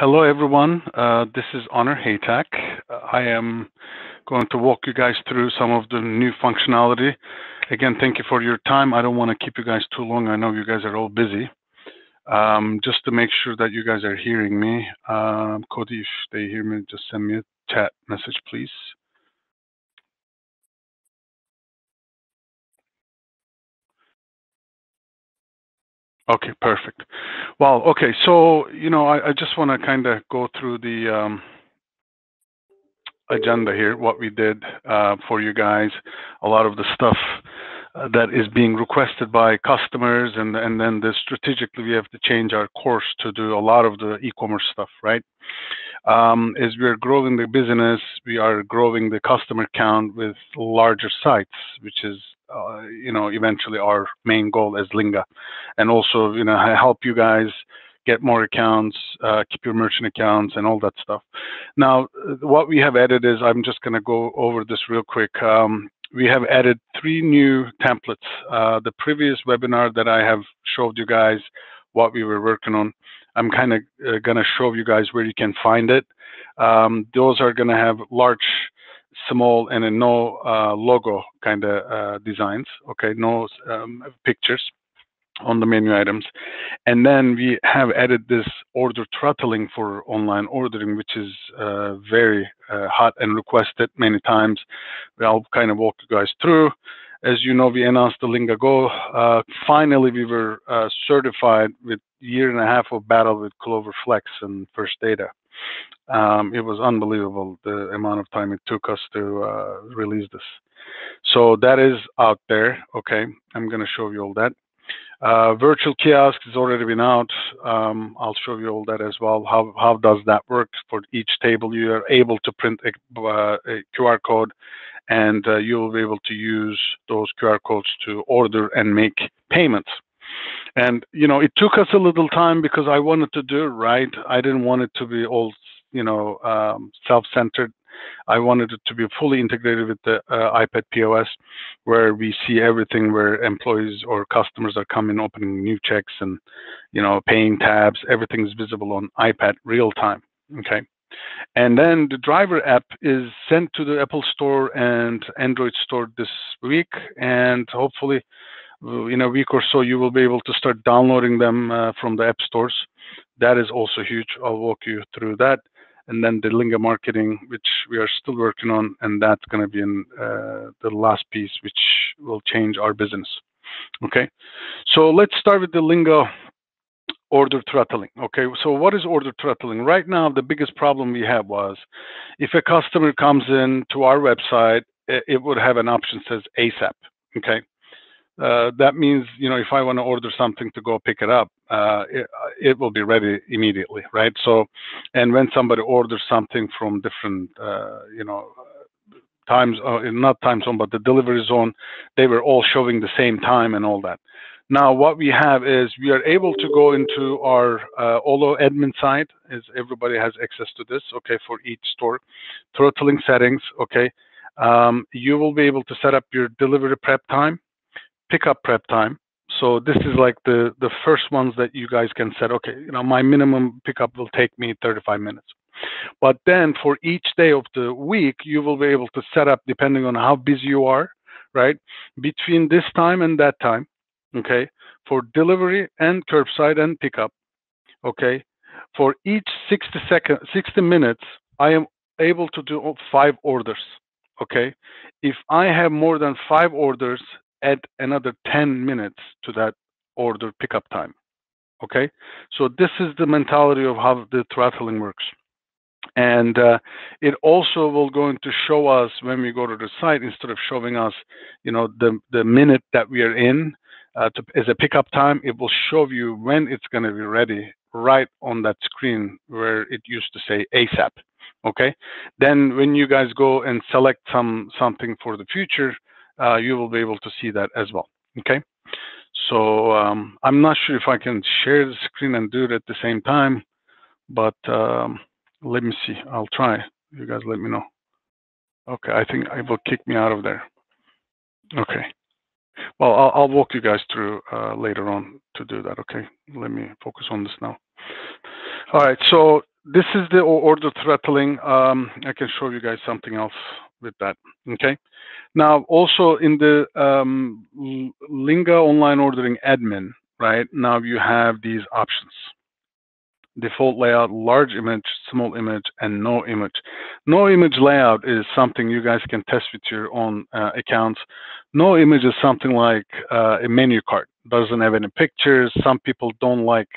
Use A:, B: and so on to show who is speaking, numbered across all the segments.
A: Hello, everyone. Uh, this is Honor Haytak. Uh, I am going to walk you guys through some of the new functionality. Again, thank you for your time. I don't want to keep you guys too long. I know you guys are all busy. Um, just to make sure that you guys are hearing me, um, Cody, if they hear me, just send me a chat message, please. Okay, perfect. Well, okay, so you know, I, I just want to kind of go through the um, agenda here, what we did uh, for you guys, a lot of the stuff uh, that is being requested by customers, and and then the strategically we have to change our course to do a lot of the e-commerce stuff, right? Um, as we are growing the business, we are growing the customer count with larger sites, which is uh, you know, eventually our main goal as Linga, and also, you know, help you guys get more accounts, uh, keep your merchant accounts, and all that stuff. Now, what we have added is, I'm just going to go over this real quick. Um, we have added three new templates. Uh, the previous webinar that I have showed you guys what we were working on, I'm kind of uh, going to show you guys where you can find it. Um, those are going to have large small and a no uh, logo kind of uh, designs, okay, no um, pictures on the menu items. And then we have added this order throttling for online ordering, which is uh, very uh, hot and requested many times. I'll kind of walk you guys through. As you know, we announced the Linga Go. Uh, finally, we were uh, certified with year and a half of battle with Clover Flex and First Data. Um, it was unbelievable the amount of time it took us to uh, release this. So that is out there. Okay, I'm going to show you all that. Uh, virtual kiosk has already been out. Um, I'll show you all that as well. How how does that work? For each table, you are able to print a, uh, a QR code, and uh, you will be able to use those QR codes to order and make payments. And you know, it took us a little time because I wanted to do it right. I didn't want it to be all you know um, self-centered. I wanted it to be fully integrated with the uh, iPad POS, where we see everything where employees or customers are coming, opening new checks, and you know paying tabs. Everything's visible on iPad real time. Okay. And then the driver app is sent to the Apple Store and Android Store this week, and hopefully in a week or so, you will be able to start downloading them uh, from the app stores. That is also huge. I'll walk you through that. And then the Linga marketing, which we are still working on, and that's going to be in uh, the last piece, which will change our business. Okay, so let's start with the Linga order throttling. Okay, so what is order throttling? Right now, the biggest problem we have was if a customer comes in to our website, it would have an option says ASAP. Okay, uh, that means you know if I want to order something to go pick it up, uh, it, it, will be ready immediately, right? So, and when somebody orders something from different uh, you know times, uh, not time zone, but the delivery zone, they were all showing the same time and all that. Now, what we have is we are able to go into our uh, Olo admin side, as everybody has access to this, okay, for each store, throttling settings, okay. Um, you will be able to set up your delivery prep time, pickup prep time. So this is like the the first ones that you guys can set. Okay, you know my minimum pickup will take me 35 minutes. But then for each day of the week, you will be able to set up depending on how busy you are, right? Between this time and that time, okay, for delivery and curbside and pickup, okay. For each 60 second, 60 minutes, I am able to do five orders, okay. If I have more than five orders, add another 10 minutes to that order pickup time. Okay, so this is the mentality of how the throttling works. And uh, it also will going to show us when we go to the site instead of showing us, you know, the the minute that we are in uh, to, as a pickup time. It will show you when it's going to be ready right on that screen where it used to say ASAP. Okay, then when you guys go and select some something for the future, uh, you will be able to see that as well. Okay, so um, I'm not sure if I can share the screen and do it at the same time, but um, let me see. I'll try. You guys let me know. Okay, I think it will kick me out of there. Okay. Well, I'll, I'll walk you guys through uh, later on to do that. Okay, let me focus on this now. All right, so this is the order throttling. Um, I can show you guys something else with that. Okay. Now, also in the um, Linga online ordering admin, right now you have these options default layout, large image, small image, and no image. No image layout is something you guys can test with your own uh, accounts. No image is something like uh, a menu card. Doesn't have any pictures. Some people don't like,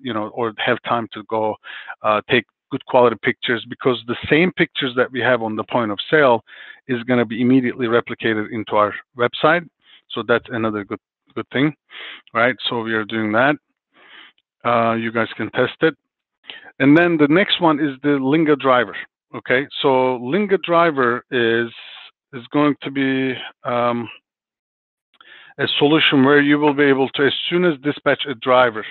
A: you know, or have time to go uh, take good quality pictures because the same pictures that we have on the point of sale is going to be immediately replicated into our website. So that's another good good thing, right? So we are doing that. Uh, you guys can test it. And then the next one is the Linga driver. Okay, so Linga driver is is going to be um, a solution where you will be able to, as soon as dispatch a driver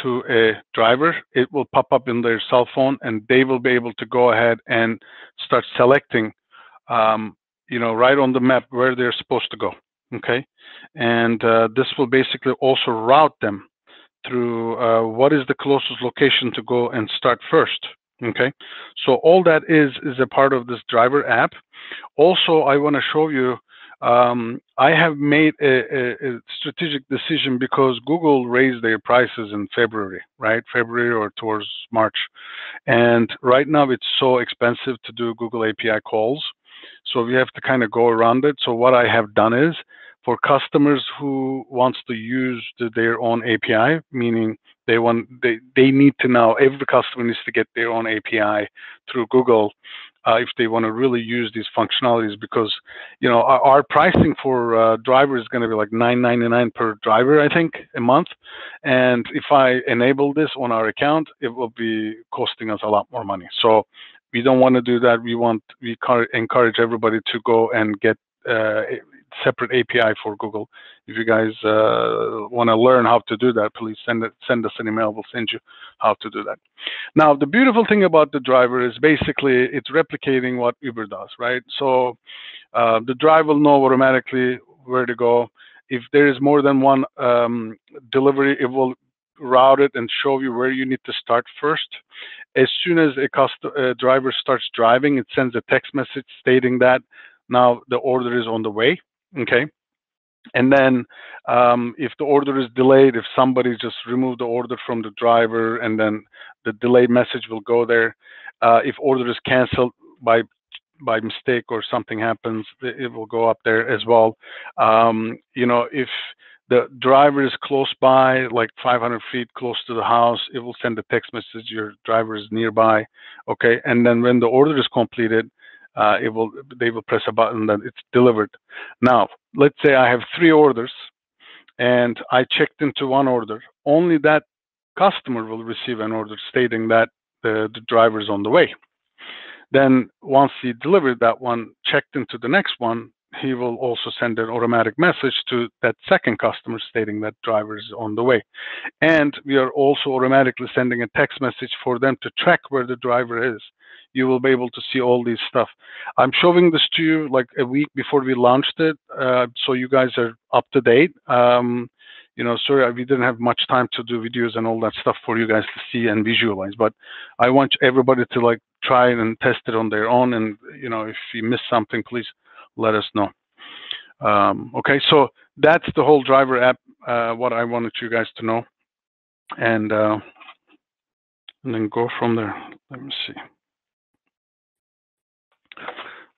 A: to a driver, it will pop up in their cell phone, and they will be able to go ahead and start selecting, um, you know, right on the map where they're supposed to go. Okay, and uh, this will basically also route them through uh, what is the closest location to go and start first. Okay, so all that is is a part of this driver app. Also, I want to show you. Um, I have made a, a, a, strategic decision because Google raised their prices in February, right? February or towards March, and right now it's so expensive to do Google API calls, so we have to kind of go around it. So what I have done is for customers who wants to use the, their own API, meaning they want they they need to know every customer needs to get their own API through Google uh, if they want to really use these functionalities because you know our, our pricing for uh, driver is going to be like 9.99 per driver I think a month, and if I enable this on our account, it will be costing us a lot more money. So we don't want to do that. We want we encourage everybody to go and get uh, separate API for Google. If you guys uh, want to learn how to do that, please send it, send us an email. We'll send you how to do that. Now, the beautiful thing about the driver is basically it's replicating what Uber does, right? So uh, the driver will know automatically where to go. If there is more than one um, delivery, it will route it and show you where you need to start first. As soon as a, custom, a driver starts driving, it sends a text message stating that now the order is on the way okay. And then um, if the order is delayed if somebody just removed the order from the driver and then the delayed message will go there uh, if order is canceled by by mistake or something happens it will go up there as well. Um, you know if the driver is close by like 500 feet close to the house it will send a text message your driver is nearby. Okay. And then when the order is completed uh, it will they will press a button that it's delivered. Now, let's say I have three orders and I checked into one order. Only that customer will receive an order stating that the, the driver is on the way. Then once he delivered that one, checked into the next one, he will also send an automatic message to that second customer stating that driver is on the way. And we are also automatically sending a text message for them to track where the driver is you will be able to see all these stuff. I'm showing this to you like a week before we launched it, uh, so you guys are up to date. Um, you know, sorry, we didn't have much time to do videos and all that stuff for you guys to see and visualize, but I want everybody to like try and test it on their own. And, you know, if you miss something, please let us know. Um, okay, so that's the whole driver app, uh, what I wanted you guys to know. And, uh, and then go from there. Let me see.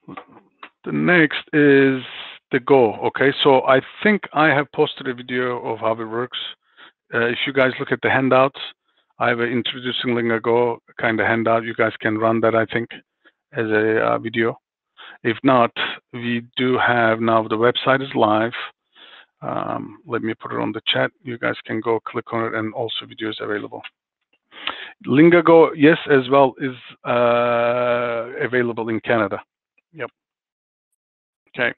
A: The next is the Go. Okay, so I think I have posted a video of how it works. Uh, if you guys look at the handouts, I have an introducing Linga Go kind of handout. You guys can run that, I think, as a uh, video. If not, we do have now the website is live. Um, let me put it on the chat. You guys can go click on it and also videos available. Linga Go, yes, as well, is uh, available in Canada. Yep. Okay.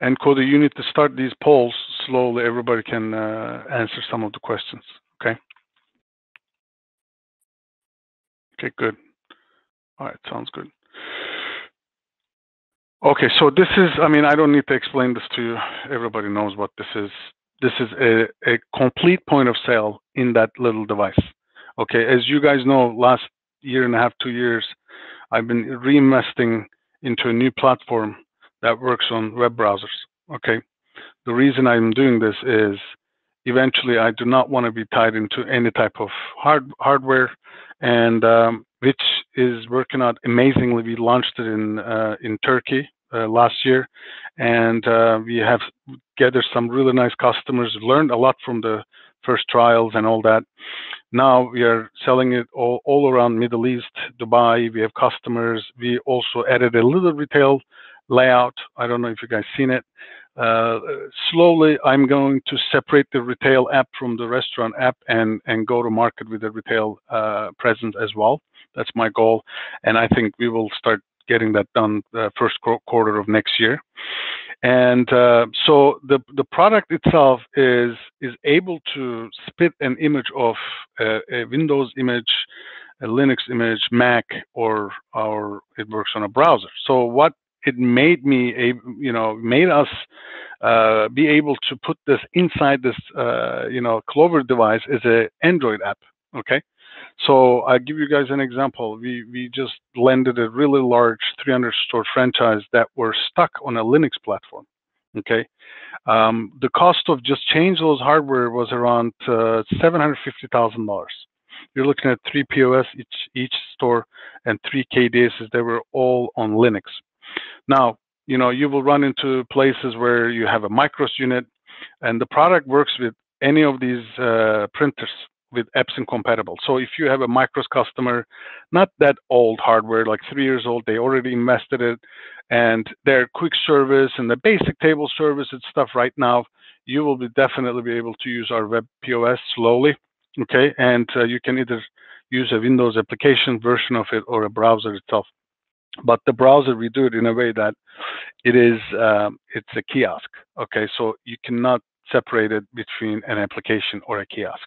A: And Cody, you need to start these polls slowly. Everybody can uh, answer some of the questions. Okay. Okay, good. All right, sounds good. Okay, so this is, I mean, I don't need to explain this to you. Everybody knows what this is. this is a, a complete point of sale in that little device. Okay, as you guys know, last year and a half, two years, I've been reinvesting into a new platform that works on web browsers. Okay, the reason I'm doing this is eventually I do not want to be tied into any type of hard hardware, and um, which is working out amazingly. We launched it in uh, in Turkey uh, last year, and uh, we have gathered some really nice customers. Learned a lot from the first trials and all that. Now we are selling it all, all around Middle East, Dubai. We have customers. We also added a little retail layout. I don't know if you guys seen it. Uh, slowly, I'm going to separate the retail app from the restaurant app and and go to market with the retail uh, presence as well. That's my goal, and I think we will start getting that done uh, first quarter of next year. And uh, so the the product itself is is able to spit an image of a, a Windows image, a Linux image, Mac, or or it works on a browser. So what it made me, you know, made us uh, be able to put this inside this, uh, you know, Clover device as a Android app. Okay, so I give you guys an example. We we just landed a really large 300 store franchise that were stuck on a Linux platform. Okay, um, the cost of just change those hardware was around uh, $750,000. You're looking at three POS each each store and three KDSs. They were all on Linux. Now, you know, you will run into places where you have a Micros unit, and the product works with any of these uh, printers with Epson compatible. So if you have a Micros customer, not that old hardware, like three years old, they already invested it, and their quick service and the basic table service and stuff right now, you will be definitely be able to use our web POS slowly, okay? And uh, you can either use a Windows application version of it or a browser itself. But the browser, we do it in a way that it is, um, it's a kiosk, okay? So you cannot separate it between an application or a kiosk.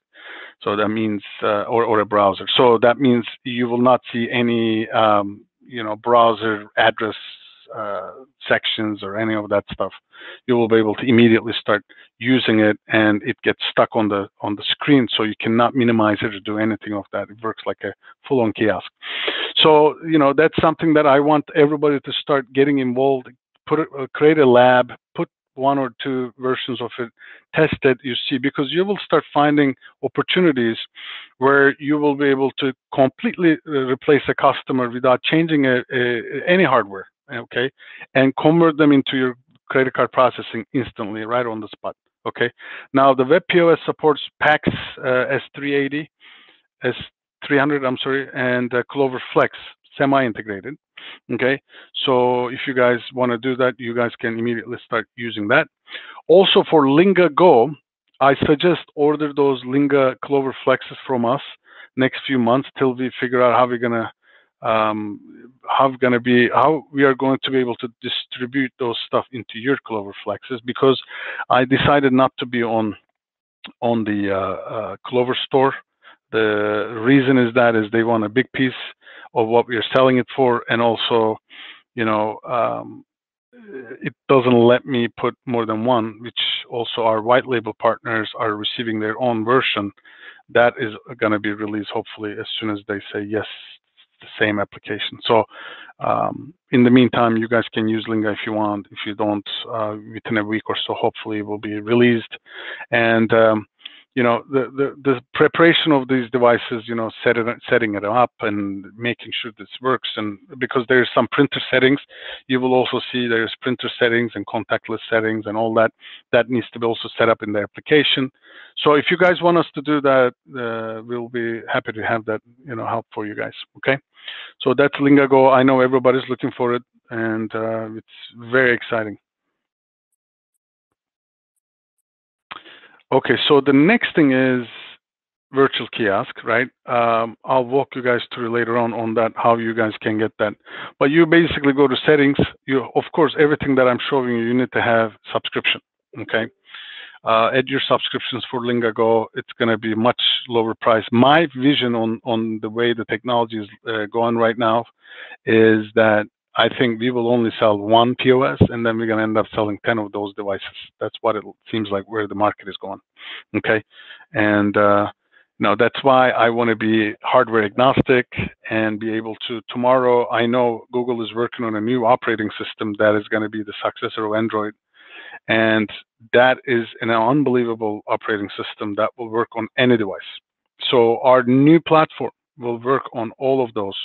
A: So that means, uh, or, or a browser. So that means you will not see any, um, you know, browser address uh, sections or any of that stuff. You will be able to immediately start using it, and it gets stuck on the on the screen, so you cannot minimize it or do anything of that. It works like a full-on kiosk. So you know that's something that I want everybody to start getting involved. Put uh, create a lab, put one or two versions of it, tested you see, because you will start finding opportunities where you will be able to completely uh, replace a customer without changing a, a, any hardware, okay, and convert them into your credit card processing instantly, right on the spot, okay. Now the web POS supports PAX uh, S380, S300, I'm sorry, and uh, Clover Flex semi-integrated. Okay, so if you guys want to do that, you guys can immediately start using that. Also for Linga Go, I suggest order those Linga Clover Flexes from us next few months till we figure out how we're gonna um, how gonna be how we are going to be able to distribute those stuff into your Clover Flexes because I decided not to be on on the uh, uh, Clover store. The reason is that is they want a big piece of what we are selling it for, and also, you know, um, it doesn't let me put more than one, which also our white label partners are receiving their own version. That is going to be released hopefully as soon as they say yes, the same application. So um, in the meantime, you guys can use Linga if you want. If you don't, uh, within a week or so, hopefully it will be released. And um, you know the, the the preparation of these devices you know set it, setting it up and making sure this works. And because there's some printer settings you will also see there's printer settings and contactless settings and all that that needs to be also set up in the application. So if you guys want us to do that uh, we'll be happy to have that you know help for you guys okay? So that's lingago i know everybody's looking for it and uh, it's very exciting Okay, so the next thing is virtual kiosk, right? Um, I'll walk you guys through later on on that how you guys can get that. But you basically go to settings. You, of course, everything that I'm showing you, you need to have subscription. Okay, uh, add your subscriptions for Lingago. It's going to be much lower price. My vision on on the way the technology is uh, going right now is that I think we will only sell one POS, and then we're going to end up selling 10 of those devices. That's what it seems like where the market is going. Okay. And uh, now that's why I want to be hardware agnostic and be able to. Tomorrow, I know Google is working on a new operating system that is going to be the successor of Android. And that is an unbelievable operating system that will work on any device. So our new platform will work on all of those.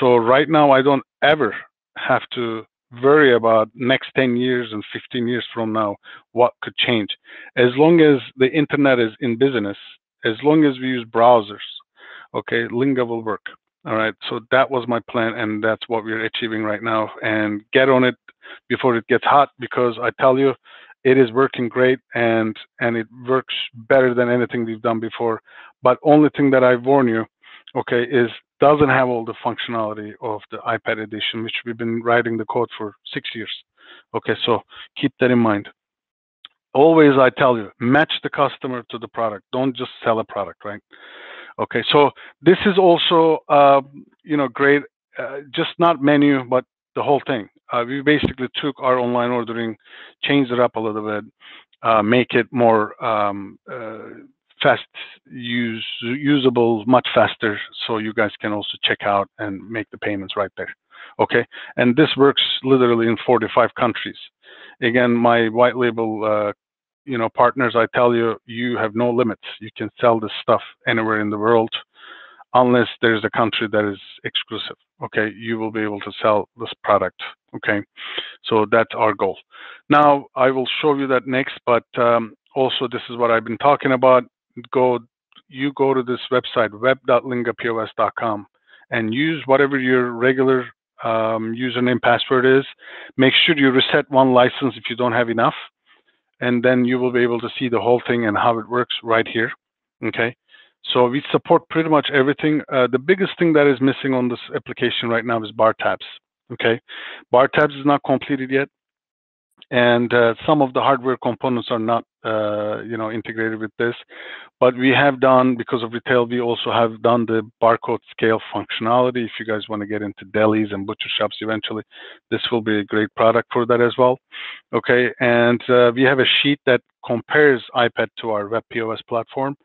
A: So right now, I don't ever have to worry about next 10 years and 15 years from now what could change. As long as the internet is in business, as long as we use browsers, okay, Linga will work. All right. So that was my plan, and that's what we're achieving right now. And get on it before it gets hot, because I tell you, it is working great, and and it works better than anything we've done before. But only thing that I warn you, okay, is doesn't have all the functionality of the iPad edition, which we've been writing the code for six years. Okay, so keep that in mind. Always, I tell you, match the customer to the product. Don't just sell a product, right? Okay, so this is also, uh, you know, great. Uh, just not menu, but the whole thing. Uh, we basically took our online ordering, changed it up a little bit, uh, make it more um, uh, fast use usable much faster so you guys can also check out and make the payments right there okay? And this works literally in 45 countries. Again my white label uh, you know partners i tell you you have no limits. You can sell this stuff anywhere in the world unless there's a country that is exclusive okay? You will be able to sell this product okay? So that's our goal. Now i will show you that next but um, also this is what i've been talking about go you go to this website web.lingapos.com and use whatever your regular um, username password is. Make sure you reset one license if you don't have enough, and then you will be able to see the whole thing and how it works right here. Okay. So we support pretty much everything. Uh, the biggest thing that is missing on this application right now is bar tabs. Okay, bar tabs is not completed yet and uh, some of the hardware components are not uh, you know integrated with this. But we have done because of retail we also have done the barcode scale functionality. If you guys want to get into delis and butcher shops eventually this will be a great product for that as well okay? And uh, we have a sheet that compares ipad to our web pos platform.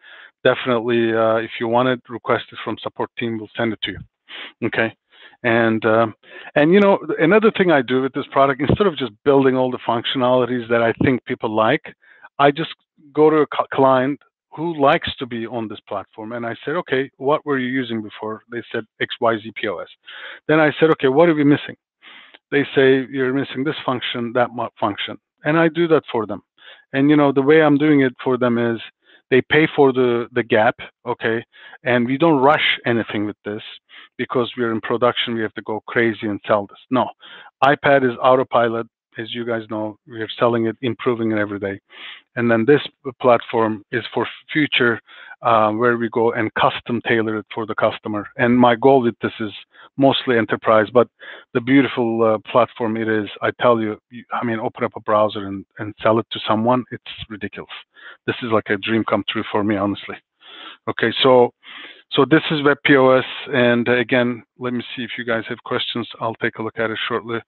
A: Definitely uh, if you want it request it from support team we'll send it to you okay? And um, and you know another thing I do with this product, instead of just building all the functionalities that I think people like, I just go to a client who likes to be on this platform, and I said, okay, what were you using before? They said XYZ POS. Then I said, okay, what are we missing? They say you're missing this function, that function, and I do that for them. And you know the way I'm doing it for them is they pay for the the gap okay and we don't rush anything with this because we're in production we have to go crazy and sell this no ipad is autopilot as you guys know we're selling it improving it every day. And then this platform is for future uh, where we go and custom tailor it for the customer. And my goal with this is mostly enterprise but the beautiful uh, platform it is i tell you, you i mean open up a browser and, and sell it to someone it's ridiculous. This is like a dream come true for me, honestly. Okay, so so this is Web POS, and again, let me see if you guys have questions. I'll take a look at it shortly.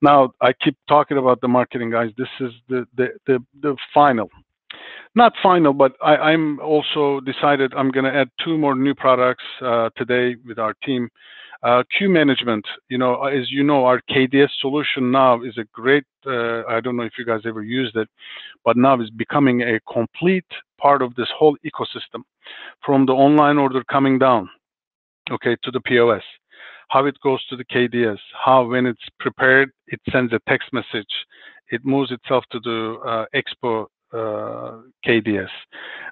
A: Now, I keep talking about the marketing, guys. This is the the the, the final, not final, but I, I'm also decided I'm going to add two more new products uh, today with our team. Uh, queue management, you know, as you know, our KDS solution now is a great, uh, I don't know if you guys ever used it, but now is becoming a complete part of this whole ecosystem from the online order coming down, okay, to the POS, how it goes to the KDS, how when it's prepared, it sends a text message, it moves itself to the uh, Expo uh, KDS.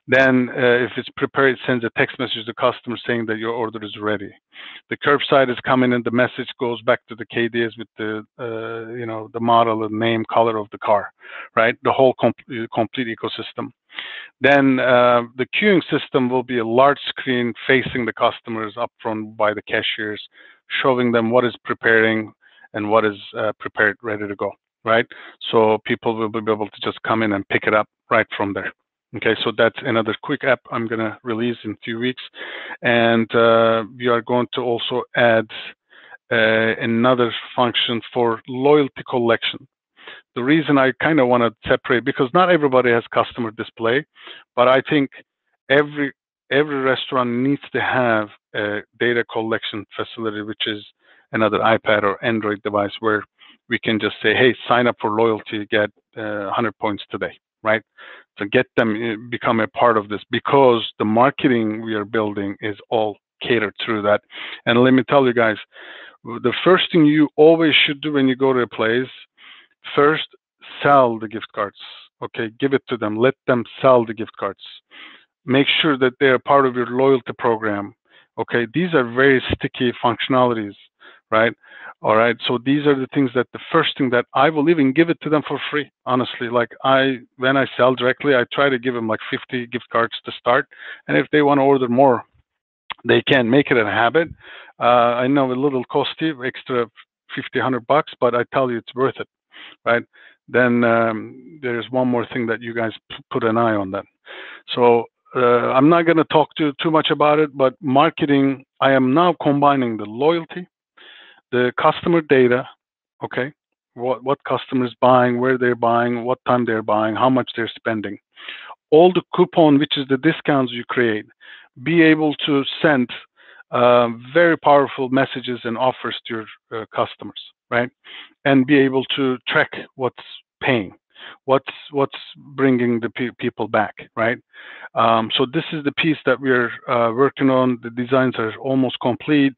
A: Then uh, if it's prepared, it sends a text message to the customer saying that your order is ready. The curbside is coming and the message goes back to the KDS with the, uh, you know, the model, the name, color of the car, right? The whole com complete ecosystem. Then uh, the queuing system will be a large screen facing the customers up front by the cashiers, showing them what is preparing and what is uh, prepared, ready to go right? So people will be able to just come in and pick it up right from there. Okay, so that's another quick app I'm gonna release in a few weeks. And uh, we are going to also add uh, another function for loyalty collection. The reason I kind of want to separate because not everybody has customer display, but I think every every restaurant needs to have a data collection facility, which is another iPad or Android device where we can just say, hey, sign up for loyalty, get uh, 100 points today, right? So get them uh, become a part of this because the marketing we are building is all catered through that. And let me tell you guys, the first thing you always should do when you go to a place, first sell the gift cards. Okay, give it to them. Let them sell the gift cards. Make sure that they are part of your loyalty program. Okay, these are very sticky functionalities, right? All right, so these are the things that the first thing that I will even give it to them for free. Honestly, like I, when I sell directly, I try to give them like 50 gift cards to start, and if they want to order more, they can make it a habit. Uh, I know a little costly, extra 50, 100 bucks, but I tell you it's worth it, right? Then um, there's one more thing that you guys put an eye on that. So uh, I'm not going to talk to too much about it, but marketing, I am now combining the loyalty, the customer data, okay, what what customers buying, where they're buying, what time they're buying, how much they're spending, all the coupon, which is the discounts you create, be able to send uh, very powerful messages and offers to your uh, customers, right? And be able to track what's paying, what's what's bringing the pe people back, right? Um, so this is the piece that we're uh, working on. The designs are almost complete.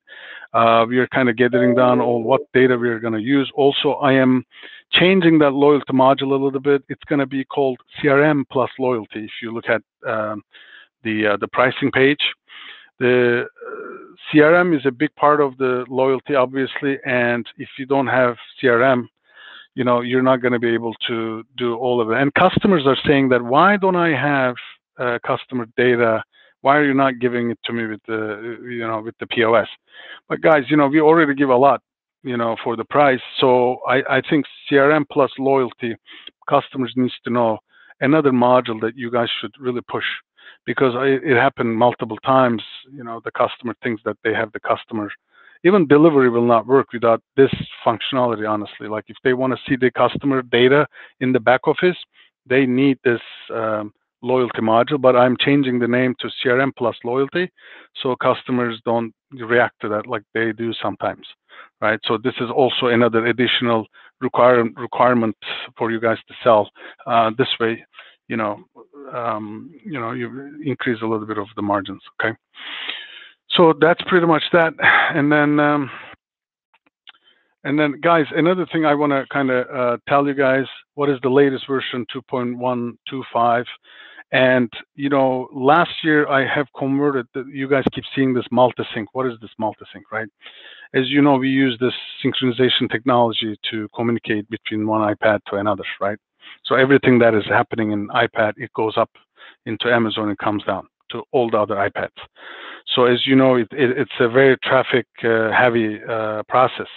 A: Uh, we are kind of gathering down all what data we are going to use. Also, I am changing that loyalty module a little bit. It's going to be called CRM plus loyalty. If you look at um, the uh, the pricing page, the uh, CRM is a big part of the loyalty, obviously. And if you don't have CRM, you know you're not going to be able to do all of it. And customers are saying that why don't I have uh, customer data? Why are you not giving it to me with the you know with the POS? But guys, you know we already give a lot you know for the price. So I, I think CRM plus loyalty, customers needs to know another module that you guys should really push because it, it happened multiple times. You know the customer thinks that they have the customer even delivery will not work without this functionality honestly. Like if they want to see the customer data in the back office they need this um, loyalty module but i'm changing the name to crm plus loyalty so customers don't react to that like they do sometimes right? So this is also another additional require, requirement for you guys to sell uh, this way you know um, you know you increase a little bit of the margins okay so that's pretty much that. And then, um, and then, guys, another thing I want to kind of uh, tell you guys what is the latest version 2.125. And you know, last year I have converted. The, you guys keep seeing this multi-sync. What is this multi-sync, right? As you know, we use this synchronization technology to communicate between one iPad to another, right? So everything that is happening in iPad, it goes up into Amazon and comes down to all the other iPads. So as you know, it, it, it's a very traffic uh, heavy uh, process.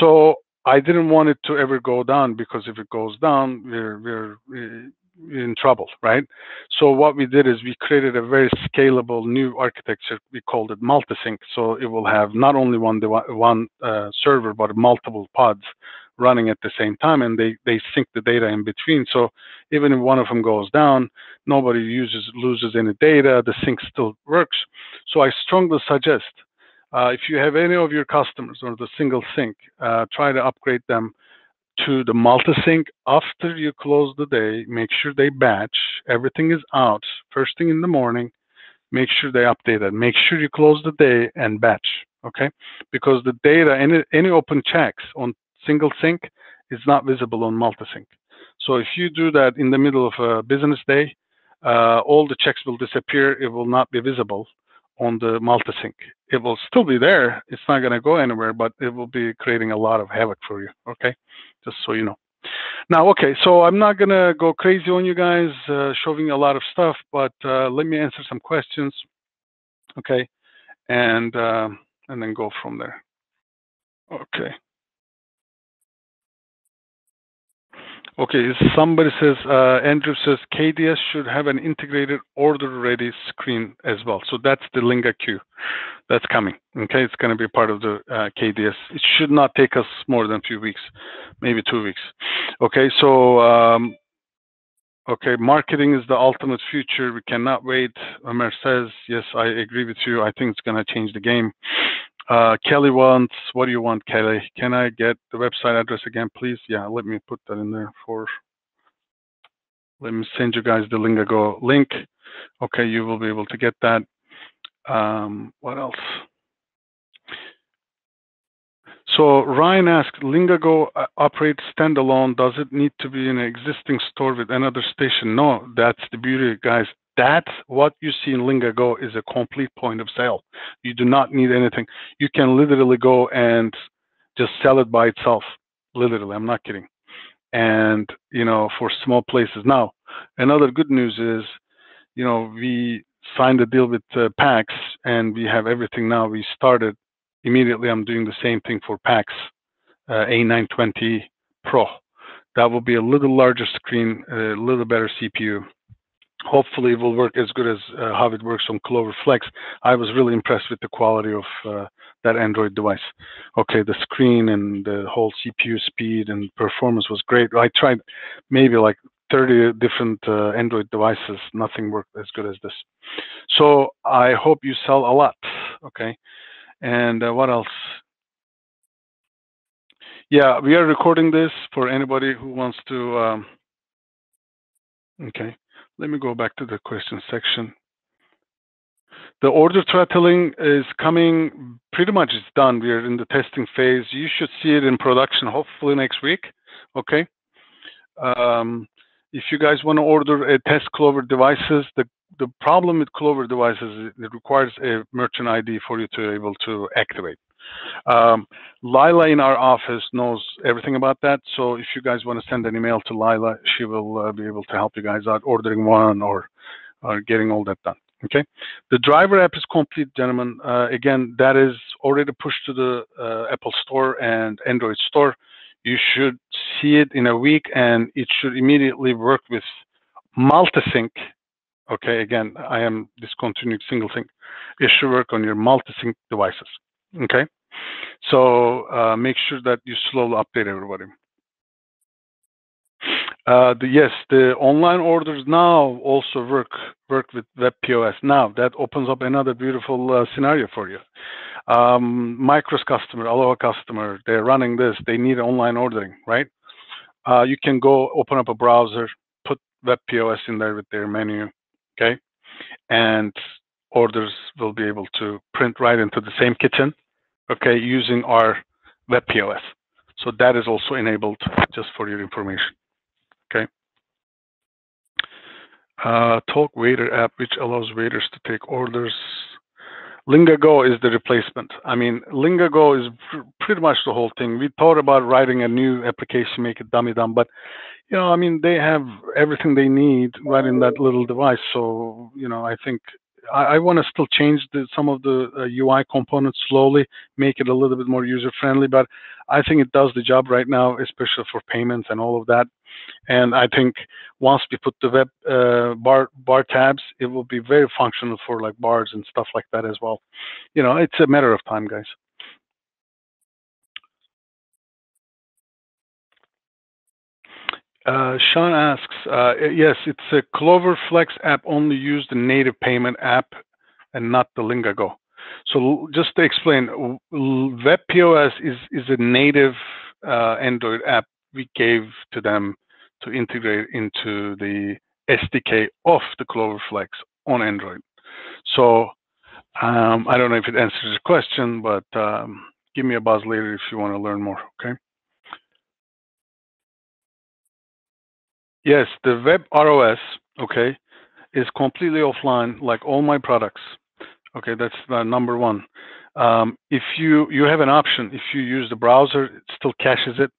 A: So I didn't want it to ever go down because if it goes down, we're, we're in trouble, right? So what we did is we created a very scalable new architecture. We called it multi-sync. So it will have not only one one uh, server but multiple pods running at the same time and they, they sync the data in between. So even if one of them goes down, nobody uses loses any data, the sync still works. So I strongly suggest uh, if you have any of your customers or the single sync, uh, try to upgrade them to the multi-sync after you close the day. Make sure they batch. Everything is out first thing in the morning. Make sure they update it. Make sure you close the day and batch. Okay, because the data, any any open checks on single sync is not visible on multi-sync. So if you do that in the middle of a business day, uh, all the checks will disappear. It will not be visible on the multi-sync. It will still be there. It's not going to go anywhere, but it will be creating a lot of havoc for you. Okay, just so you know. Now, okay, so I'm not going to go crazy on you guys, uh, showing a lot of stuff, but uh, let me answer some questions. Okay, and uh, and then go from there. Okay. Okay, somebody says, uh, Andrew says KDS should have an integrated order ready screen as well. So that's the Linga queue that's coming. Okay, it's going to be part of the uh, KDS. It should not take us more than a few weeks, maybe two weeks. Okay, so um, okay, marketing is the ultimate future. We cannot wait. Omer says, yes, I agree with you. I think it's going to change the game. Uh, Kelly wants, what do you want, Kelly? Can I get the website address again, please? Yeah, let me put that in there for, let me send you guys the Lingago link. Okay, you will be able to get that. Um, what else? So Ryan asked, Lingago uh, operates standalone. Does it need to be in an existing store with another station? No, that's the beauty, guys. That's what you see in Lingago is a complete point of sale. You do not need anything. You can literally go and just sell it by itself. Literally, I'm not kidding. And you know, for small places. Now, another good news is, you know, we signed a deal with uh, PAX, and we have everything now. We started immediately. I'm doing the same thing for PAX uh, A920 Pro. That will be a little larger screen, a little better CPU. Hopefully, it will work as good as uh, how it works on Clover Flex. I was really impressed with the quality of uh, that Android device. Okay, the screen and the whole CPU speed and performance was great. I tried maybe like 30 different uh, Android devices. Nothing worked as good as this. So I hope you sell a lot. Okay. And uh, what else? Yeah, we are recording this for anybody who wants to. Um, okay, let me go back to the question section. The order throttling is coming, pretty much it's done. We are in the testing phase. You should see it in production hopefully next week. Okay. Um, if you guys want to order a test Clover devices, the the problem with Clover devices is it requires a merchant ID for you to be able to activate. Um, Lila in our office knows everything about that. So if you guys want to send an email to Lila, she will uh, be able to help you guys out ordering one or, getting all that done. Okay. The driver app is complete, gentlemen. Uh, again, that is already pushed to the uh, Apple Store and Android Store. You should see it in a week, and it should immediately work with multi-sync Okay, again, I am discontinuing single sync. It should work on your multi-sync devices. Okay, so uh, make sure that you slowly update everybody. Uh, the, yes, the online orders now also work work with web POS. Now that opens up another beautiful uh, scenario for you. Um, Micros customer, Aloha customer, they're running this. They need online ordering, right? Uh, you can go open up a browser, put web POS in there with their menu, okay? And orders will be able to print right into the same kitchen, okay, using our web POS. So that is also enabled just for your information, okay? Uh, Talk Waiter app, which allows waiters to take orders. Lingago is the replacement. I mean, Lingago is pr pretty much the whole thing. We thought about writing a new application, make it dummy dumb, but you know, I mean, they have everything they need right in that little device. So, you know, I think I, I want to still change the, some of the uh, UI components slowly, make it a little bit more user friendly. But I think it does the job right now, especially for payments and all of that. And I think once we put the web uh, bar bar tabs, it will be very functional for like bars and stuff like that as well. You know, it's a matter of time, guys. Uh, Sean asks, uh, yes, it's a Clover Flex app only used the native payment app and not the Lingago. So just to explain, WebPOS is, is a native uh, Android app we gave to them to integrate into the SDK of the Clover Flex on Android. So um, I don't know if it answers the question, but um, give me a buzz later if you want to learn more, okay? Yes, the web ROS, okay, is completely offline, like all my products. Okay, that's uh, number one. Um, if you you have an option, if you use the browser, it still caches it.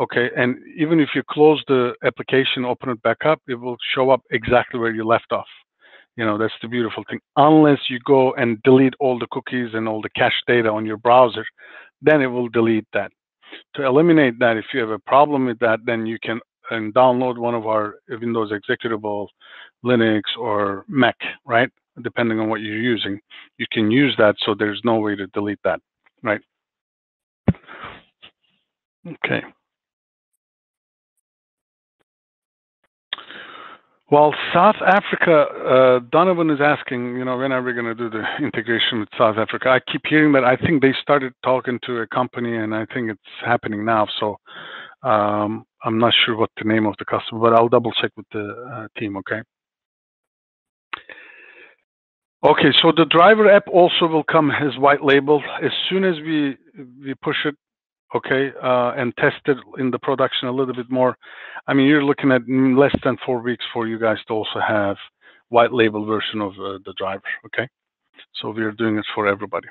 A: Okay, and even if you close the application, open it back up, it will show up exactly where you left off. You know, that's the beautiful thing. Unless you go and delete all the cookies and all the cache data on your browser, then it will delete that. To eliminate that, if you have a problem with that, then you can and download one of our Windows executable, Linux or Mac, right? Depending on what you're using, you can use that. So there's no way to delete that, right? Okay. Well, South Africa, uh, Donovan is asking, you know, when are we going to do the integration with South Africa? I keep hearing that. I think they started talking to a company, and I think it's happening now. So um, I'm not sure what the name of the customer, but I'll double check with the uh, team. Okay. Okay, so the driver app also will come as white label as soon as we we push it okay, uh, and it in the production a little bit more. I mean, you're looking at less than four weeks for you guys to also have white label version of uh, the driver, okay? So we are doing it for everybody.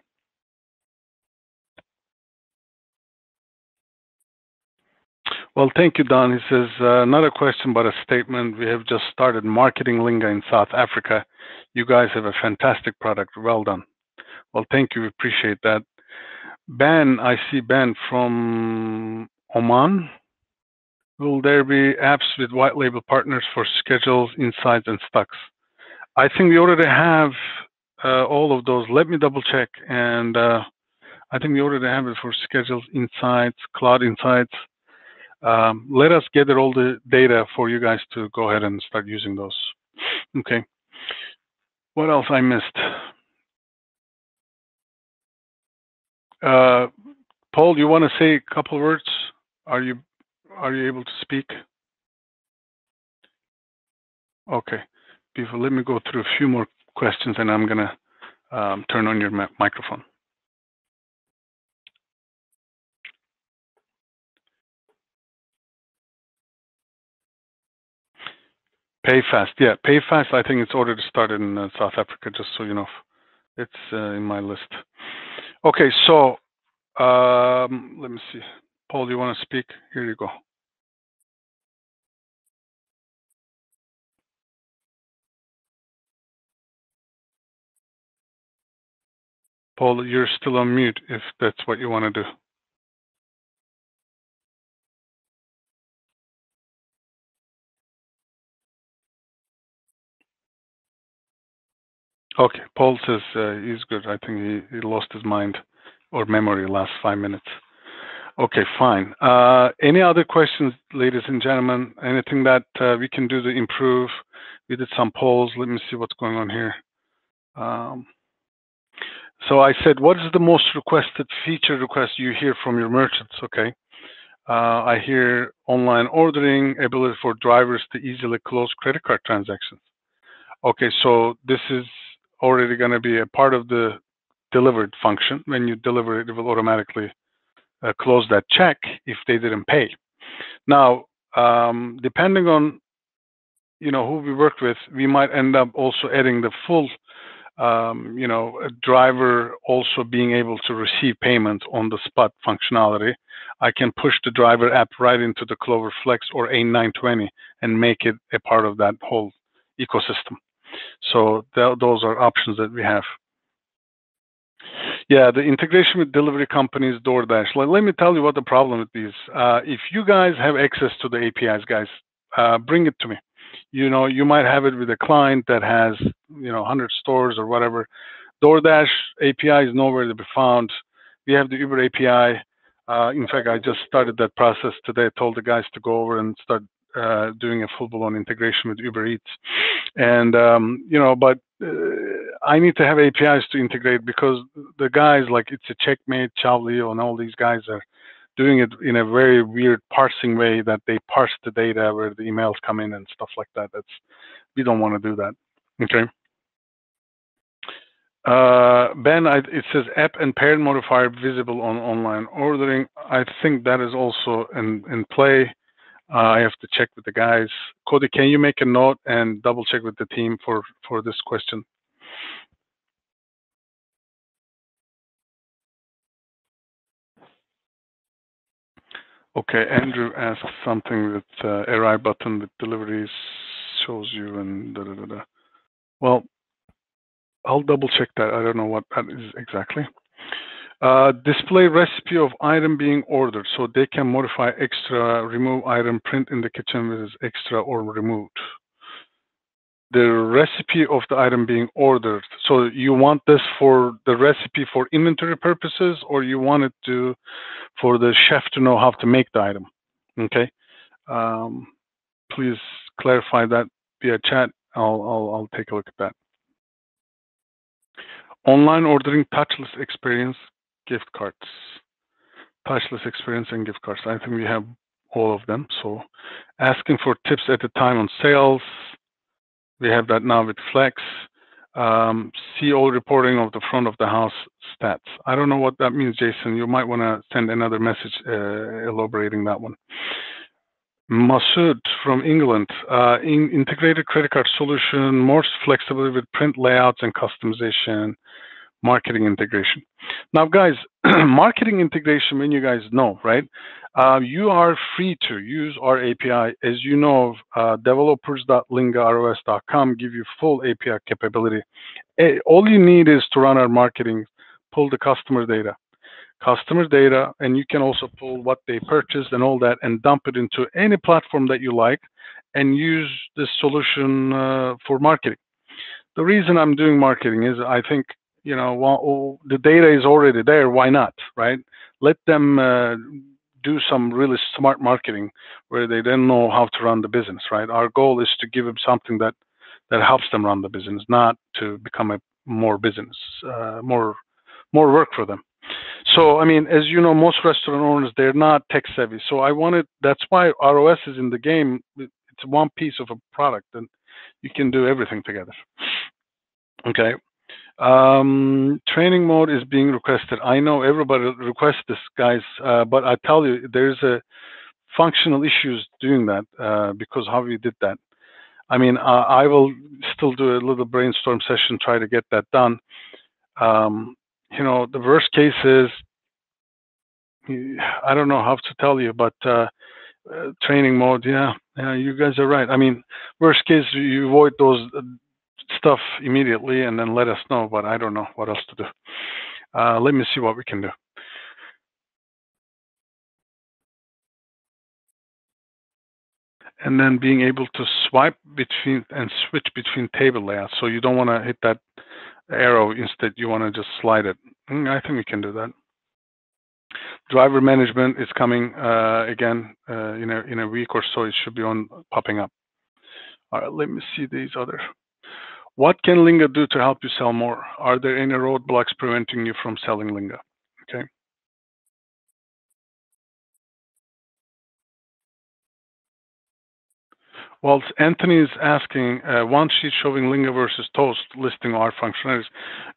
A: Well, thank you, Don. He says, uh, not a question, but a statement. We have just started marketing Linga in South Africa. You guys have a fantastic product. Well done. Well, thank you. We appreciate that. Ben, I see Ben from Oman. Will there be apps with white label partners for schedules, insights, and stocks? I think we already have uh, all of those. Let me double check. And uh, I think we already have it for schedules, insights, cloud insights. Um, let us gather all the data for you guys to go ahead and start using those. Okay. What else I missed? Uh, Paul, you want to say a couple words? Are you are you able to speak? Okay. Before, let me go through a few more questions, and I'm gonna um, turn on your microphone. PayFast, yeah, PayFast. I think it's already started in uh, South Africa. Just so you know, it's uh, in my list. Okay, so um, let me see. Paul, do you want to speak? Here you go. Paul, you're still on mute if that's what you want to do. Okay, Paul says uh, he's good. I think he, he lost his mind or memory last five minutes. Okay, fine. Uh, any other questions, ladies and gentlemen? Anything that uh, we can do to improve? We did some polls. Let me see what's going on here. Um, so I said, what is the most requested feature request you hear from your merchants? Okay. Uh, I hear online ordering, ability for drivers to easily close credit card transactions. Okay, so this is already going to be a part of the delivered function. When you deliver it, it will automatically uh, close that check if they didn't pay. Now, um, depending on you know who we worked with, we might end up also adding the full um, you know driver also being able to receive payment on the spot functionality. I can push the driver app right into the Clover Flex or A920 and make it a part of that whole ecosystem. So th those are options that we have. Yeah, the integration with delivery companies, DoorDash. Let, let me tell you what the problem with these. Uh, if you guys have access to the APIs, guys, uh, bring it to me. You know, you might have it with a client that has, you know, 100 stores or whatever. DoorDash API is nowhere to be found. We have the Uber API. Uh, in fact, I just started that process today. I told the guys to go over and start uh, doing a full-blown integration with Uber Eats. And um, you know, but uh, I need to have APIs to integrate because the guys like it's a checkmate, Chowly, and all these guys are doing it in a very weird parsing way that they parse the data where the emails come in and stuff like that. That's we don't want to do that. Okay. Uh, ben, I, it says app and parent modifier visible on online ordering. I think that is also in, in play. Uh, I have to check with the guys. Cody, can you make a note and double check with the team for, for this question? Okay, Andrew asked something with uh, arrive button with deliveries shows you and da da da da. Well, I'll double check that. I don't know what that is exactly. Uh, display recipe of item being ordered, so they can modify extra, remove item, print in the kitchen with extra or removed. The recipe of the item being ordered. So you want this for the recipe for inventory purposes, or you want it to for the chef to know how to make the item. Okay. Um, please clarify that via chat. I'll, I'll, I'll take a look at that. Online ordering touchless experience gift cards. Touchless experience and gift cards. I think we have all of them. So asking for tips at the time on sales. We have that now with Flex. Um, CO reporting of the front of the house stats. I don't know what that means, Jason. You might want to send another message uh, elaborating that one. Masood from England, uh, in integrated credit card solution, more flexibility with print layouts and customization, marketing integration. Now, guys, marketing integration, when you guys know, right? Uh, you are free to use our API. As you know, uh, developers.lingaros.com give you full API capability. All you need is to run our marketing, pull the customer data, customer data, and you can also pull what they purchased and all that and dump it into any platform that you like and use this solution uh, for marketing. The reason I'm doing marketing is I think you know, well, oh, the data is already there. Why not, right? Let them uh, do some really smart marketing where they then know how to run the business, right? Our goal is to give them something that that helps them run the business, not to become a more business, uh, more more work for them. So, I mean, as you know, most restaurant owners they're not tech savvy. So, I wanted that's why ROS is in the game. It's one piece of a product, and you can do everything together. Okay. Um, training mode is being requested. I know everybody requests this, guys, uh, but I tell you, there's a functional issues doing that uh, because how we did that. I mean, uh, I will still do a little brainstorm session, try to get that done. Um, you know, the worst case is, I don't know how to tell you, but uh, uh, training mode, yeah, yeah, you guys are right. I mean, worst case, you avoid those stuff immediately and then let us know, but I don't know what else to do. Uh, let me see what we can do. And then being able to swipe between and switch between table layouts. So you don't want to hit that arrow. Instead, you want to just slide it. Mm, I think we can do that. Driver management is coming uh, again uh, in a in a week or so. It should be on popping up. All right, let me see these other. What can Linga do to help you sell more? Are there any roadblocks preventing you from selling Linga? Okay. Well, Anthony is asking uh, one sheet showing Linga versus Toast listing our functionalities.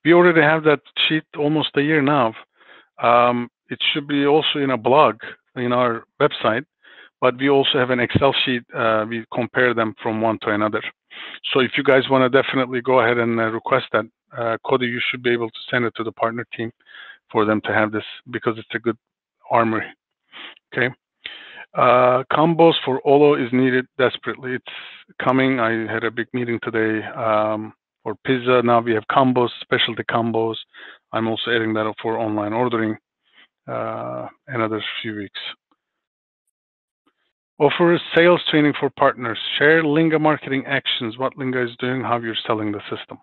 A: We already have that sheet almost a year now. Um, it should be also in a blog in our website, but we also have an Excel sheet. Uh, we compare them from one to another. So if you guys want to definitely go ahead and uh, request that, uh, Cody, you should be able to send it to the partner team for them to have this because it's a good armory. Okay. Uh, combos for Olo is needed desperately. It's coming. I had a big meeting today um, for pizza. Now we have combos, specialty combos. I'm also adding that for online ordering uh, another few weeks. Offer sales training for partners. Share Linga marketing actions, what Linga is doing, how you're selling the system.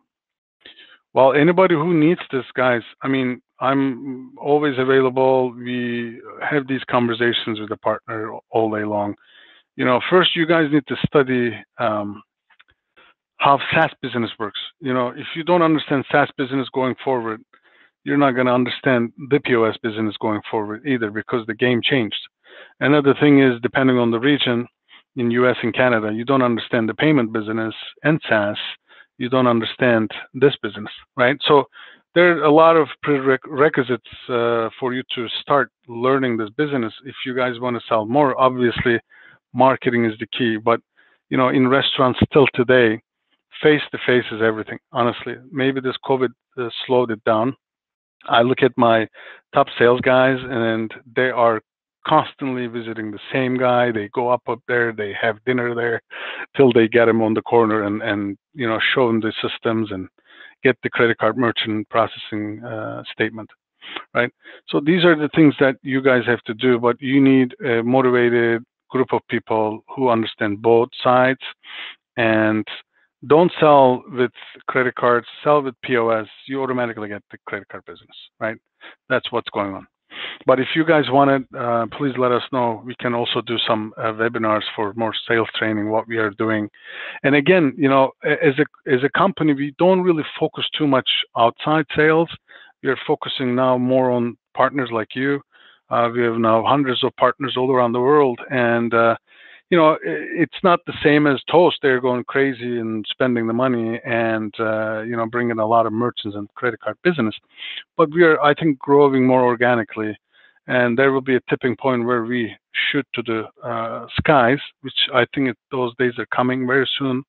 A: Well, anybody who needs this, guys, I mean, I'm always available. We have these conversations with the partner all day long. You know, first you guys need to study um, how SaaS business works. You know, if you don't understand SaaS business going forward, you're not going to understand the POS business going forward either because the game changed. Another thing is, depending on the region, in US and Canada, you don't understand the payment business and SaaS, you don't understand this business, right? So there are a lot of prerequisites uh, for you to start learning this business. If you guys want to sell more, obviously, marketing is the key. But you know, in restaurants still today, face to face is everything. Honestly, maybe this COVID uh, slowed it down. I look at my top sales guys, and they are constantly visiting the same guy. They go up up there, they have dinner there till they get him on the corner and and you know show him the systems and get the credit card merchant processing uh, statement. right? So these are the things that you guys have to do, but you need a motivated group of people who understand both sides and don't sell with credit cards, sell with POS, you automatically get the credit card business, right? That's what's going on. But if you guys want it, uh, please let us know. We can also do some uh, webinars for more sales training, what we are doing. And again, you know, as a as a company, we don't really focus too much outside sales. We are focusing now more on partners like you. Uh, we have now hundreds of partners all around the world, and uh, you know, it's not the same as Toast. They're going crazy and spending the money and, uh, you know, bringing a lot of merchants and credit card business. But we are, I think, growing more organically. And there will be a tipping point where we shoot to the uh, skies, which I think it, those days are coming very soon.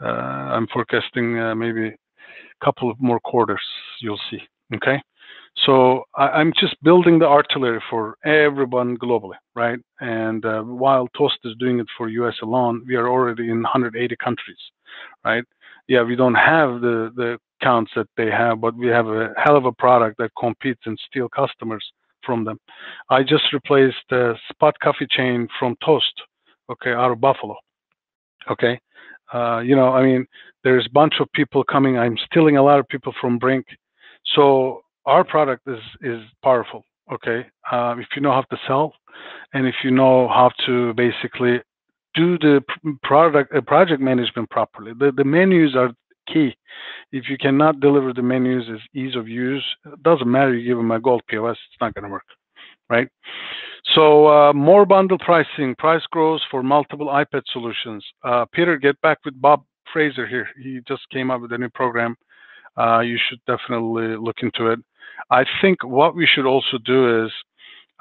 A: Uh, I'm forecasting uh, maybe a couple of more quarters, you'll see. Okay. So I, am just building the artillery for everyone globally, right? And uh, while Toast is doing it for US alone, we are already in 180 countries, right? Yeah, we don't have the, the counts that they have, but we have a hell of a product that competes and steal customers from them. I just replaced the spot coffee chain from Toast, okay, out of Buffalo, okay? Uh, you know, I mean, there's a bunch of people coming. I'm stealing a lot of people from Brink. So our product is is powerful. Okay, uh, if you know how to sell, and if you know how to basically do the product uh, project management properly, the the menus are key. If you cannot deliver the menus as ease of use, it doesn't matter. You give them a gold POS, it's not going to work, right? So uh, more bundle pricing, price grows for multiple iPad solutions. Uh, Peter, get back with Bob Fraser here. He just came up with a new program. Uh, you should definitely look into it. I think what we should also do is,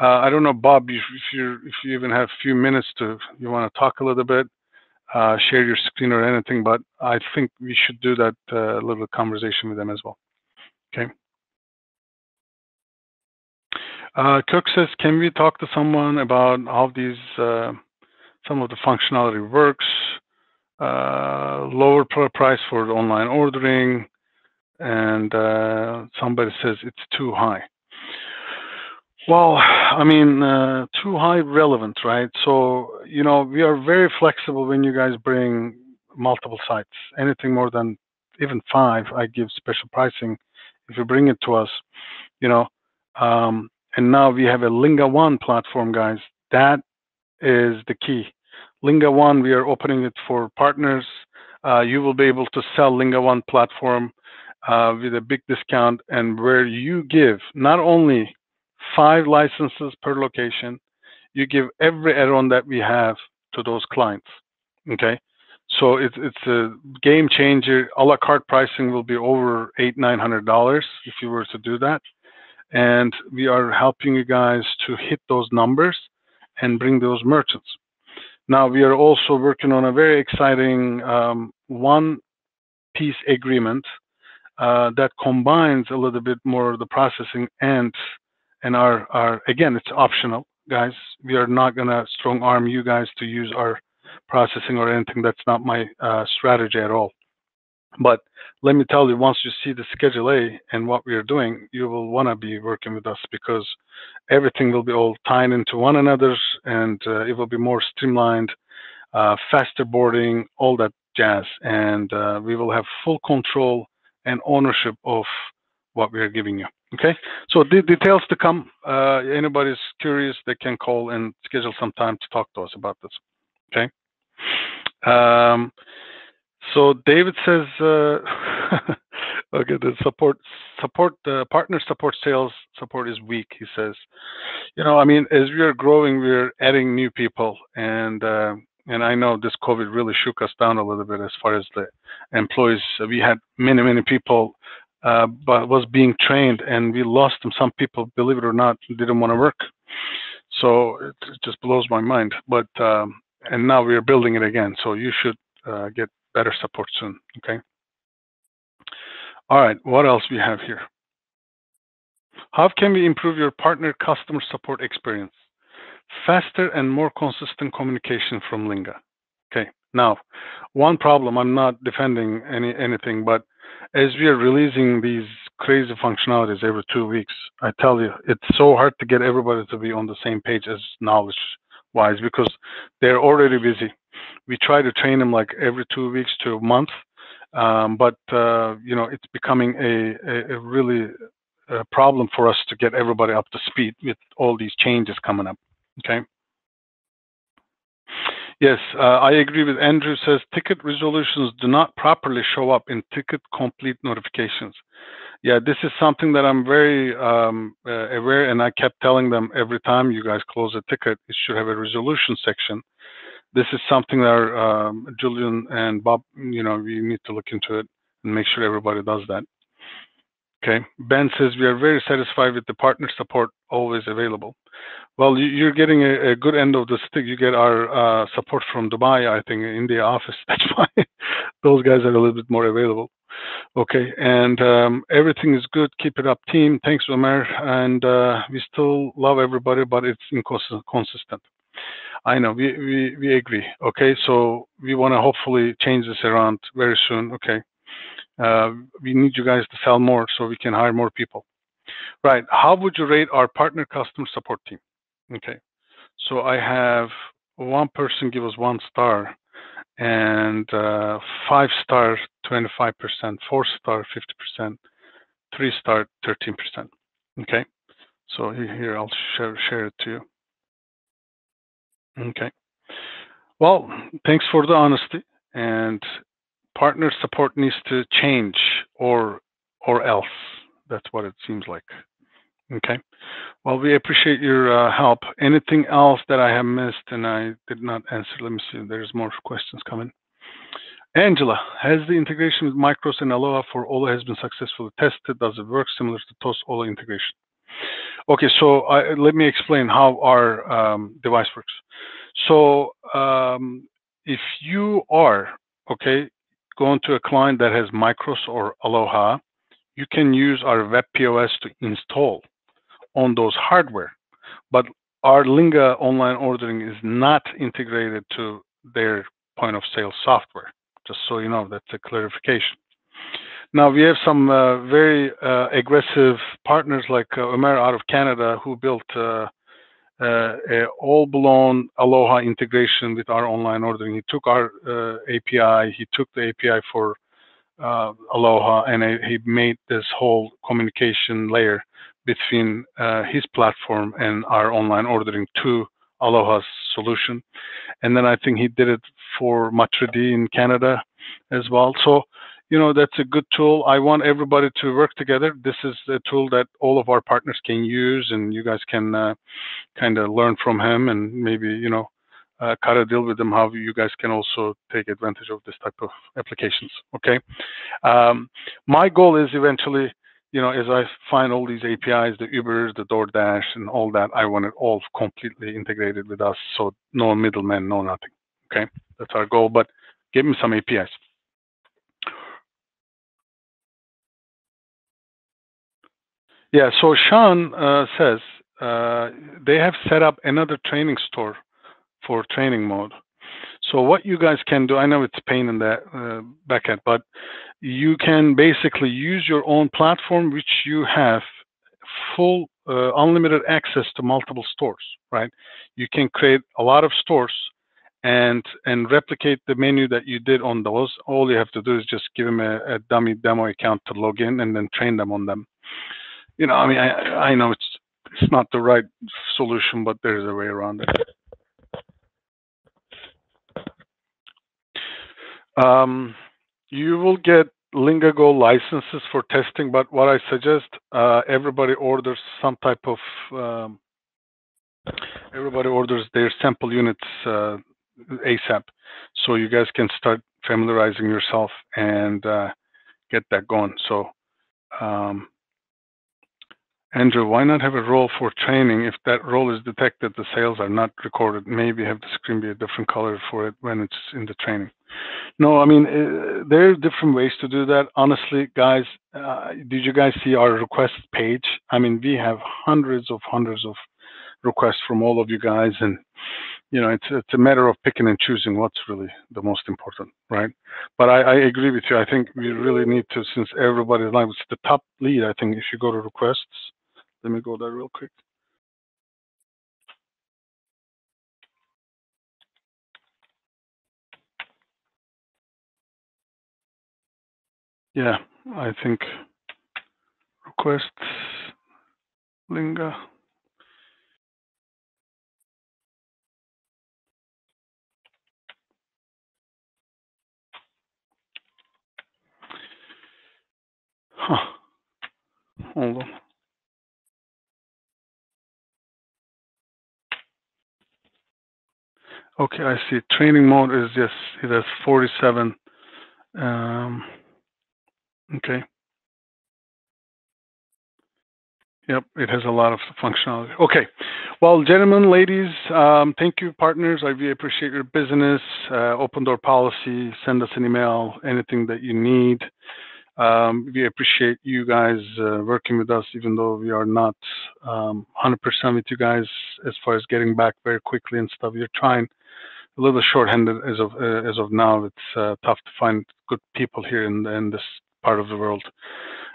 A: uh, I don't know, Bob, if you if you even have a few minutes to, you want to talk a little bit, uh, share your screen or anything, but I think we should do that uh, little conversation with them as well. Okay. Uh, Cook says, can we talk to someone about how these, uh, some of the functionality works, uh, lower price for online ordering, and uh, somebody says it's too high. Well, I mean, uh, too high relevant, right? So, you know, we are very flexible when you guys bring multiple sites. Anything more than even five, I give special pricing if you bring it to us, you know. Um, and now we have a Linga One platform, guys. That is the key. Linga One, we are opening it for partners. Uh, you will be able to sell Linga One platform uh, with a big discount and where you give not only five licenses per location, you give every add-on that we have to those clients. Okay, so it's it's a game changer. A la carte pricing will be over eight nine hundred dollars if you were to do that, and we are helping you guys to hit those numbers and bring those merchants. Now we are also working on a very exciting um, one piece agreement uh, that combines a little bit more of the processing and and our our again it's optional guys. We are not going to strong arm you guys to use our processing or anything. That's not my uh, strategy at all. But let me tell you once you see the schedule a and what we are doing you will want to be working with us because everything will be all tied into one another and uh, it will be more streamlined uh, faster boarding all that jazz. And uh, we will have full control and ownership of what we are giving you. Okay, so the details to come. Uh, anybody's curious, they can call and schedule some time to talk to us about this. Okay. Um, so David says, uh, okay, the support, support, the partner support sales support is weak. He says, you know, I mean, as we are growing, we're adding new people, and uh, and I know this COVID really shook us down a little bit as far as the employees. We had many, many people, uh, but was being trained, and we lost them. Some people, believe it or not, didn't want to work. So it, just blows my mind. But um, and now we are building it again. So you should uh, get better support soon. Okay. All right. What else we have here? How can we improve your partner customer support experience? Faster and more consistent communication from Linga. Okay, Now, one problem, I'm not defending any anything, but as we are releasing these crazy functionalities every two weeks, I tell you, it's so hard to get everybody to be on the same page as knowledge wise because they're already busy. We try to train them like every two weeks to a month, um, but uh, you know it's becoming a, a, a really a uh, problem for us to get everybody up to speed with all these changes coming up. Okay. Yes, uh, I agree with Andrew says ticket resolutions do not properly show up in ticket complete notifications. Yeah, this is something that I'm very um, uh, aware and I kept telling them every time you guys close a ticket, it should have a resolution section. This is something that um, Julian and Bob, you know, we need to look into it and make sure everybody does that. Okay, Ben says we are very satisfied with the partner support always available. Well, you're getting a, a, good end of the stick. You get our uh, support from Dubai, I think, in the office. That's why those guys are a little bit more available. Okay, and um, everything is good. Keep it up, team. Thanks, Omer. And uh, we still love everybody, but it's inconsistent. I know, we, we, we agree. Okay, so we want to hopefully change this around very soon. Okay, uh, we need you guys to sell more so we can hire more people. Right, how would you rate our partner customer support team? Okay, so I have one person give us one star and uh, five star 25%, four star 50%, three star 13%. Okay, so here I'll share, share it to you. Okay, well, thanks for the honesty and partner support needs to change or or else. That's what it seems like. Okay. Well, we appreciate your uh, help. Anything else that I have missed and I did not answer? Let me see. There's more questions coming. Angela, has the integration with Micros and Aloha for Olo has been successfully tested? Does it work similar to Toast Olo integration? Okay, so I, let me explain how our um, device works. So um, if you are, okay, going to a client that has Micros or Aloha, you can use our web POS to install on those hardware. But our Linga online ordering is not integrated to their point of sale software. Just so you know, that's a clarification. Now we have some uh, very uh, aggressive partners like uh, Omer out of Canada who built uh, all-blown Aloha integration with our online ordering. He took our uh, API, he took the API for Aloha, and he made this whole communication layer between uh, his platform and our online ordering to Aloha's solution. And then I think he did it for Matridi in Canada as well. So, you know, that's a good tool. I want everybody to work together. This is a tool that all of our partners can use, and you guys can uh, kind of learn from him and maybe, you know, uh, cut a deal with them how you guys can also take advantage of this type of applications. Okay. Um, my goal is eventually you know, as I find all these APIs, the Ubers, the DoorDash, and all that, I want it all completely integrated with us, so no middleman, no nothing. Okay, that's our goal. But give me some APIs. Yeah. So Sean uh, says uh, they have set up another training store for training mode. So what you guys can do, I know it's pain in the uh, backend, but you can basically use your own platform, which you have full uh, unlimited access to multiple stores, right? You can create a lot of stores and and replicate the menu that you did on those. All you have to do is just give them a, a dummy demo account to log in and then train them on them. You know, I mean, I, I know it's it's not the right solution, but there's a way around it. Um, you will get LingaGo licenses for testing, but what I suggest, uh, everybody orders some type of, um, everybody orders their sample units uh, ASAP. So you guys can start familiarizing yourself and uh, get that going. So um, Andrew, why not have a role for training? If that role is detected, the sales are not recorded. Maybe have the screen be a different color for it when it's in the training. No, I mean, uh, there are different ways to do that. Honestly, guys, uh, did you guys see our request page? I mean, we have hundreds of hundreds of requests from all of you guys. And, you know, it's it's a matter of picking and choosing what's really the most important, right? But I, I agree with you. I think we really need to, since everybody's live, it's the top lead. I think if you go to requests, let me go there real quick. Yeah, I think requests, Linga. Huh. Hold on. Okay, I see. Training mode is yes, it has 47. Um, okay. Yep, it has a lot of functionality. Okay. Well, gentlemen, ladies, um, thank you, partners. I really appreciate your business. Uh, open door policy, send us an email, anything that you need. Um, we appreciate you guys uh, working with us, even though we are not um, 100% with you guys as far as getting back very quickly and stuff. You're trying a little short-handed as of uh, as of now. It's uh, tough to find good people here in, in this part of the world.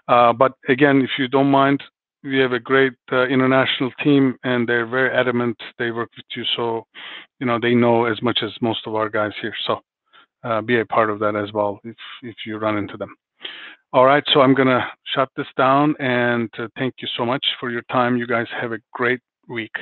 A: Uh, but again, if you don't mind, we have a great uh, international team, and they're very adamant. They work with you, so you know they know as much as most of our guys here. So uh, be a part of that as well if if you run into them. All right, so I'm gonna shut this down, and uh, thank you so much for your time. You guys have a great week.